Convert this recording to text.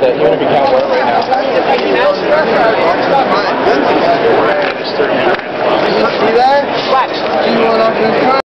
that, you want to be counted? right now. See that? What?